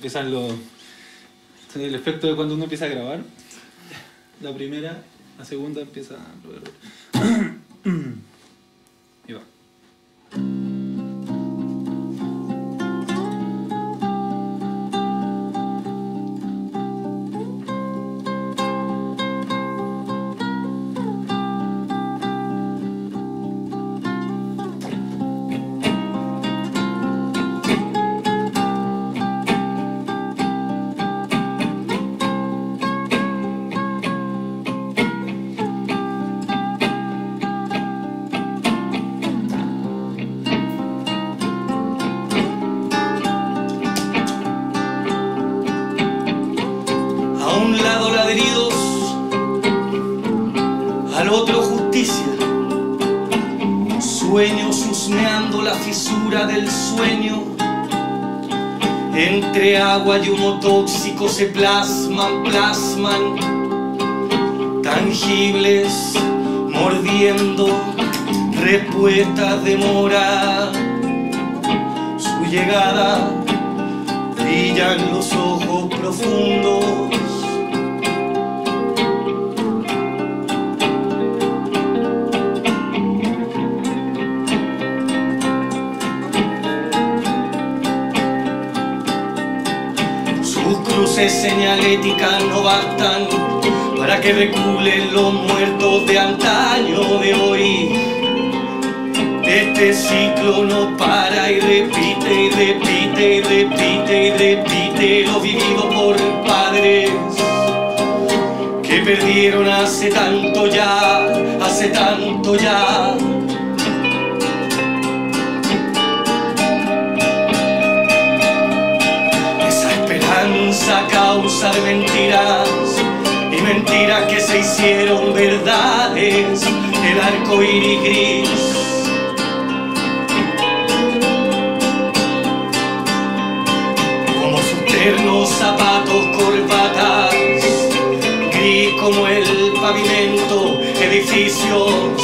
empiezan los. El efecto de cuando uno empieza a grabar. La primera, la segunda empieza. Y otro justicia. Sueños husmeando la fisura del sueño. Entre agua y humo tóxico se plasman, plasman, tangibles, mordiendo respuestas de mora. Su llegada brillan los ojos profundos. Cruces señaléticas no bastan para que reculen los muertos de antaño de hoy. Este ciclo no para y repite y repite y repite y repite lo vivido por padres que perdieron hace tanto ya, hace tanto ya. Esperanza causa de mentiras y mentiras que se hicieron verdades, el arco iris gris. como sus ternos zapatos, corbatas, gris como el pavimento, edificios,